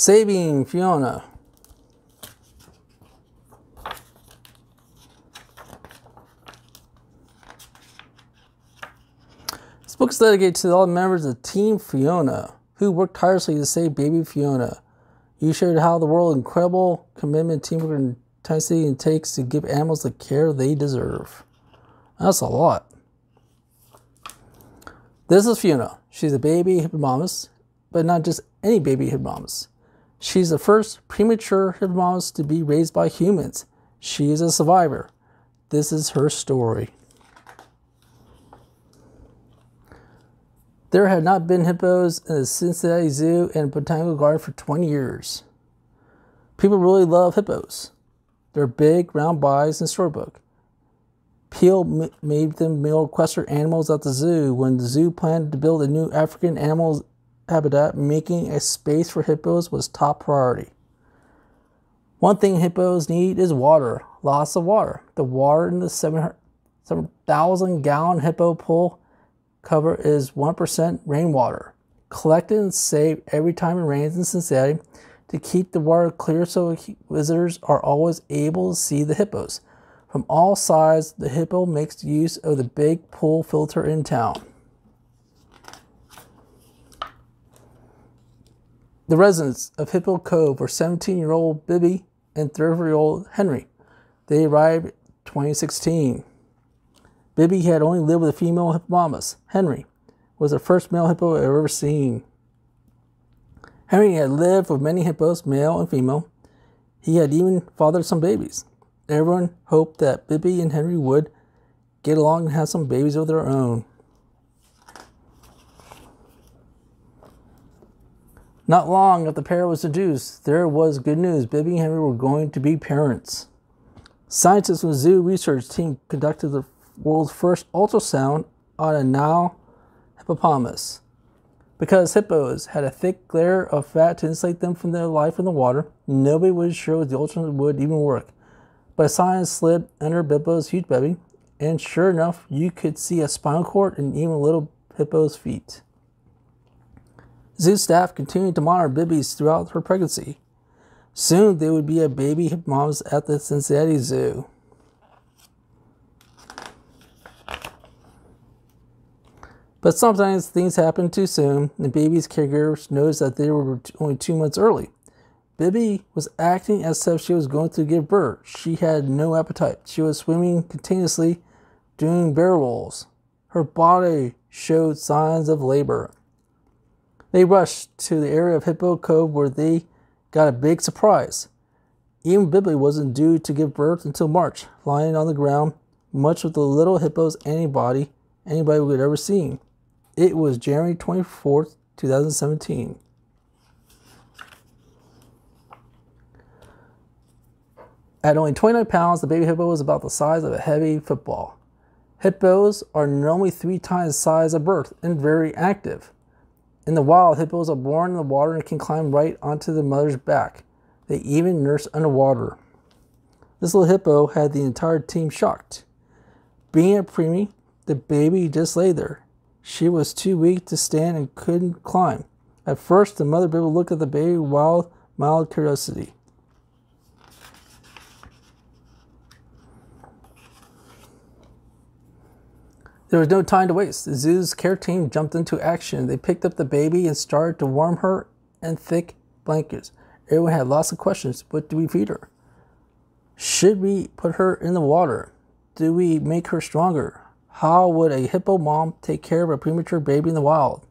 Saving Fiona. This book is dedicated to all the members of Team Fiona who worked tirelessly to save baby Fiona. You showed how the world incredible commitment, teamwork, and tenacity it takes to give animals the care they deserve. That's a lot. This is Fiona. She's a baby hippopotamus, but not just any baby hippopotamus. She's the first premature hippopotamus to be raised by humans. She is a survivor. This is her story. There had not been hippos in the Cincinnati Zoo and Botanical Garden for 20 years. People really love hippos. They're big, round bodies, and storybook. Peel made them more requester animals at the zoo when the zoo planned to build a new African animal habitat, making a space for hippos was top priority. One thing hippos need is water, lots of water. The water in the 7,000 gallon hippo pool cover is 1% rainwater, collected and saved every time it rains in Cincinnati to keep the water clear so visitors are always able to see the hippos. From all sides, the hippo makes use of the big pool filter in town. The residents of Hippo Cove were 17 year old Bibi and 30 year old Henry. They arrived 2016. Bibi had only lived with a female hippopotamus. Henry was the first male hippo I've ever seen. Henry had lived with many hippos, male and female. He had even fathered some babies. Everyone hoped that Bibi and Henry would get along and have some babies of their own. Not long after the pair was introduced, there was good news. Bibi and Henry were going to be parents. Scientists from the zoo research team conducted the world's first ultrasound on a Nile hippopotamus. Because hippos had a thick layer of fat to insulate them from their life in the water, nobody was sure the ultrasound would even work. But a science slid under Bibbo's huge belly, and sure enough, you could see a spinal cord and even little hippo's feet. Zoo staff continued to monitor Bibi's throughout her pregnancy. Soon there would be a baby hippopotamus at the Cincinnati Zoo. But sometimes things happen too soon, and baby's caregivers noticed that they were only two months early. Bibi was acting as if she was going to give birth. She had no appetite. She was swimming continuously, doing bear rolls. Her body showed signs of labor. They rushed to the area of Hippo Cove where they got a big surprise. Even Bibi wasn't due to give birth until March, lying on the ground, much with the little hippo's antibody anybody would ever seen. It was January 24th, 2017. At only 29 pounds, the baby hippo was about the size of a heavy football. Hippos are normally three times the size of birth and very active. In the wild, hippos are born in the water and can climb right onto the mother's back. They even nurse underwater. This little hippo had the entire team shocked. Being a preemie, the baby just lay there. She was too weak to stand and couldn't climb. At first, the mother bear looked at the baby with wild, mild curiosity. There was no time to waste. The zoo's care team jumped into action. They picked up the baby and started to warm her in thick blankets. Everyone had lots of questions. What do we feed her? Should we put her in the water? Do we make her stronger? How would a hippo mom take care of a premature baby in the wild?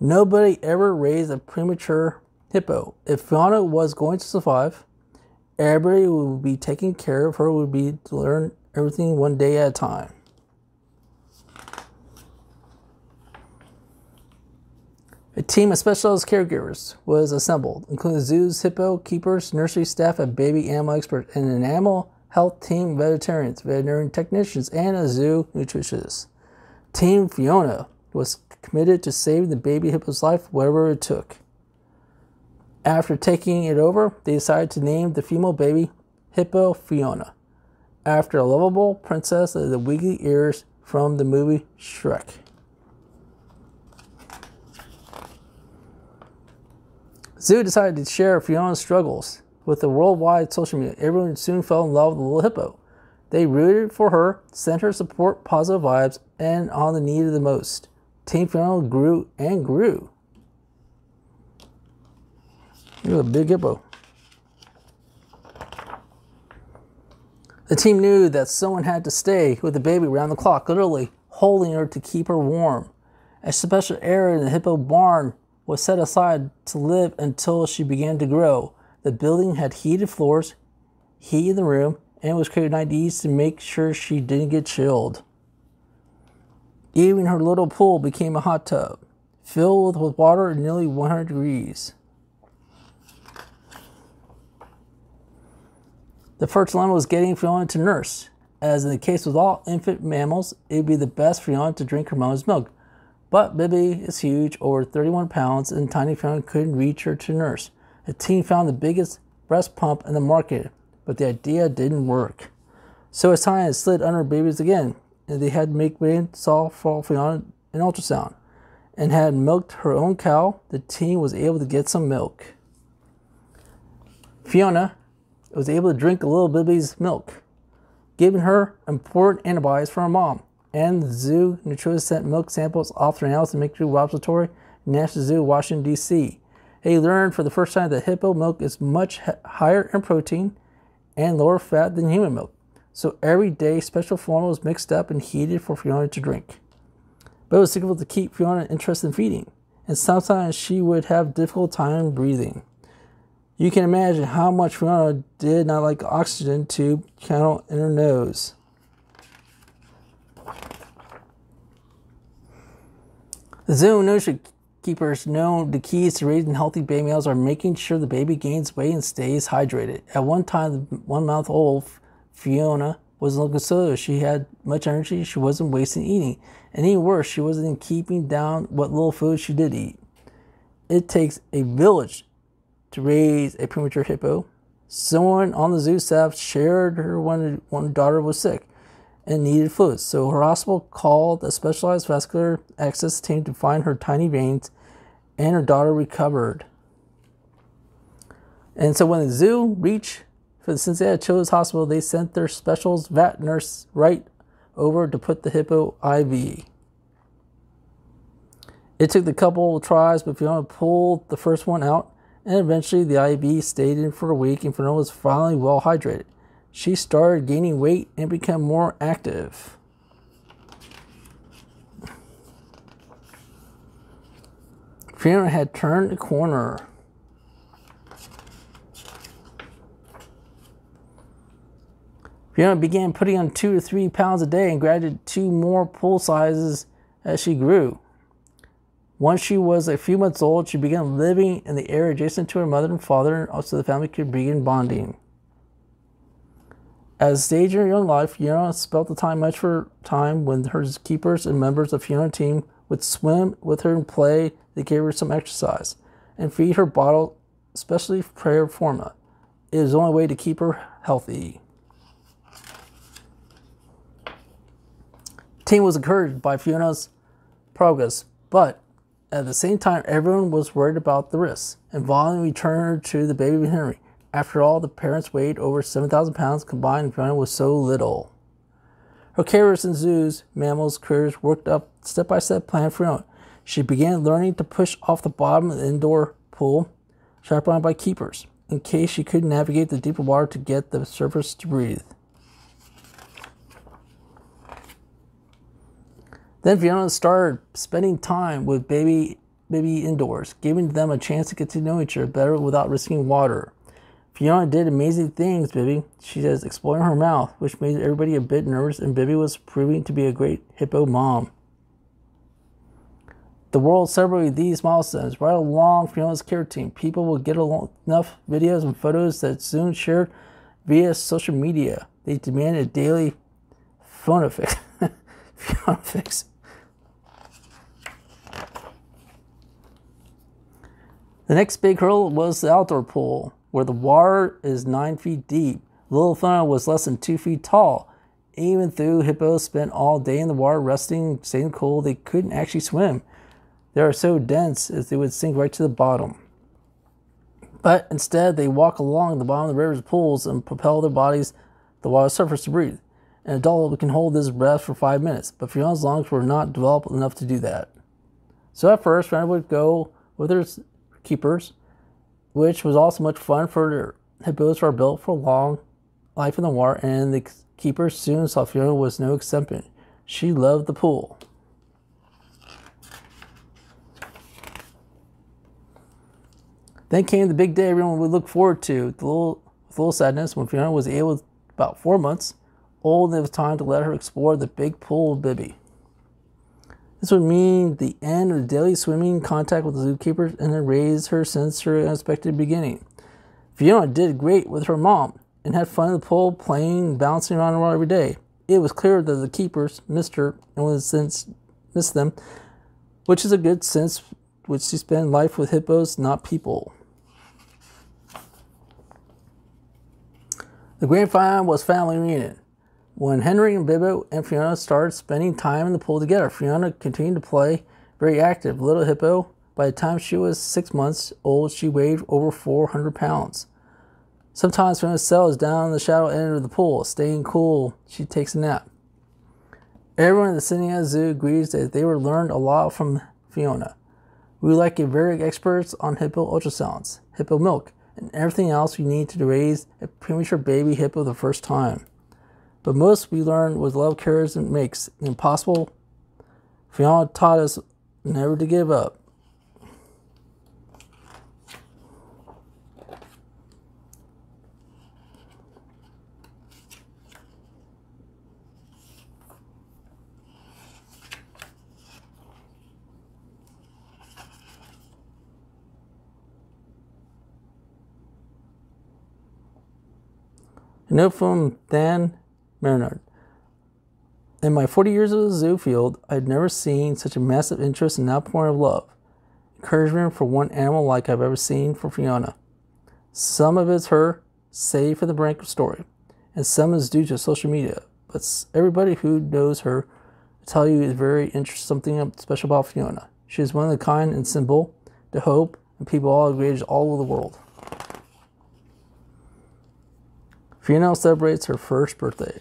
Nobody ever raised a premature hippo. If Fiona was going to survive, everybody who would be taking care of her would be to learn everything one day at a time. A team of specialized caregivers was assembled, including zoo's hippo keepers, nursery staff, a baby animal expert, and an animal health team veterinarians, veterinary technicians, and a zoo nutritionist. Team Fiona was committed to saving the baby hippo's life, whatever it took. After taking it over, they decided to name the female baby Hippo Fiona, after a lovable princess of the wiggly ears from the movie Shrek. Zoo decided to share Fiona's struggles. With the worldwide social media, everyone soon fell in love with the little hippo. They rooted for her, sent her support, positive vibes, and on the needed the most. Team Fiona grew and grew. At a big hippo. The team knew that someone had to stay with the baby around the clock, literally holding her to keep her warm. A special area in the hippo barn was set aside to live until she began to grow. The building had heated floors, heat in the room, and was creating IDs to make sure she didn't get chilled. Even her little pool became a hot tub, filled with water at nearly 100 degrees. The first dilemma was getting Fiona to nurse. As in the case with all infant mammals, it would be the best for Fiona to drink her mother's milk. But Bibi is huge, over 31 pounds, and tiny Fiona couldn't reach her to nurse. The team found the biggest breast pump in the market, but the idea didn't work. So time it slid under babies again, and they had to make saw for Fiona an ultrasound. And had milked her own cow, the team was able to get some milk. Fiona was able to drink a little Bibi's milk, giving her important antibodies from her mom. And zoo nutritionist sent milk samples off to analysis to McDougall Laboratory, National Zoo, Washington, D.C. They learned for the first time that hippo milk is much higher in protein and lower fat than human milk. So every day, special formula was mixed up and heated for Fiona to drink. But it was difficult to keep Fiona interested in feeding, and sometimes she would have difficult time breathing. You can imagine how much Fiona did not like oxygen tube channel in her nose. The zoo nursery keepers know the keys to raising healthy baby males are making sure the baby gains weight and stays hydrated. At one time, one month old Fiona wasn't looking so. She had much energy. She wasn't wasting eating. And even worse, she wasn't keeping down what little food she did eat. It takes a village to raise a premature hippo. Someone on the zoo staff shared her when one daughter was sick and needed fluids, so her hospital called a specialized vascular access team to find her tiny veins, and her daughter recovered. And so when the zoo reached for the Cincinnati Children's Hospital, they sent their specials vet nurse right over to put the hippo IV. It took the couple of tries, but Fiona pulled the first one out and eventually the IV stayed in for a week and Fiona was finally well hydrated. She started gaining weight and became more active. Fiona had turned the corner. Fiona began putting on two to three pounds a day and graduated two more pool sizes as she grew. Once she was a few months old, she began living in the area adjacent to her mother and father, so the family could begin bonding. As a stage in her young life, Fiona spent the time much for time when her keepers and members of Fiona team would swim with her and play. They gave her some exercise and feed her bottle, especially prayer formula. It is the only way to keep her healthy. Team was encouraged by Fiona's progress, but at the same time, everyone was worried about the risks involving her to the baby veterinary. After all, the parents weighed over 7,000 pounds combined, and Fiona was so little. Her carers in zoos, mammals, careers worked up step by step plan for Fiona. She began learning to push off the bottom of the indoor pool, chaperoned by keepers, in case she couldn't navigate the deeper water to get the surface to breathe. Then Fiona started spending time with baby baby indoors, giving them a chance to get to know each other better without risking water. Fiona did amazing things, Bibi. She says, exploring her mouth, which made everybody a bit nervous, and Bibi was proving to be a great hippo mom. The world celebrated these milestones right along Fiona's care team. People will get enough videos and photos that soon shared via social media. They demanded a daily Fiona fix. Fiona fix. The next big hurdle was the outdoor pool, where the water is 9 feet deep. Little Fiona was less than 2 feet tall. Even though hippos spent all day in the water resting, staying cool, they couldn't actually swim. They are so dense as they would sink right to the bottom. But instead, they walk along the bottom of the river's pools and propel their bodies the water surface to breathe. An adult can hold this breath for five minutes, but Fiona's lungs were not developed enough to do that. So at first, Fiona would go with her keepers, which was also much fun for their hippos are built for long life in the water, and the keeper soon saw Fiona was no exception. She loved the pool. Then came the big day everyone would look forward to, the little, with a little sadness, when Fiona was able, about four months old, it was time to let her explore the big pool Bibi. This would mean the end of daily swimming contact with the zookeepers and then raise her since her unexpected beginning. Fiona did great with her mom and had fun in the pool, playing, bouncing around the water every day. It was clear that the keepers missed her and was since missed them, which is a good sense which she spent life with hippos, not people. The grand final was family reunion. When Henry and Bibbo and Fiona started spending time in the pool together, Fiona continued to play very active. Little Hippo, by the time she was six months old, she weighed over 400 pounds. Sometimes Fiona settles down in the shallow end of the pool, staying cool. She takes a nap. Everyone at the Cincinnati Zoo agrees that they were learned a lot from Fiona. We like a very experts on hippo ultrasounds, hippo milk, and everything else you need to raise a premature baby hippo the first time. But most we learned was love cares and makes impossible. Fiona taught us never to give up. Note from Thane Maynard. In my 40 years of the zoo field, I had never seen such a massive interest and outpouring of love, encouragement for one animal like I've ever seen for Fiona. Some of it's her, save for the brink of story, and some is due to social media. But everybody who knows her will tell you is very interesting, something special about Fiona. She is one of the kind and symbol, to hope, and people all agree all over the world. Fiona celebrates her first birthday.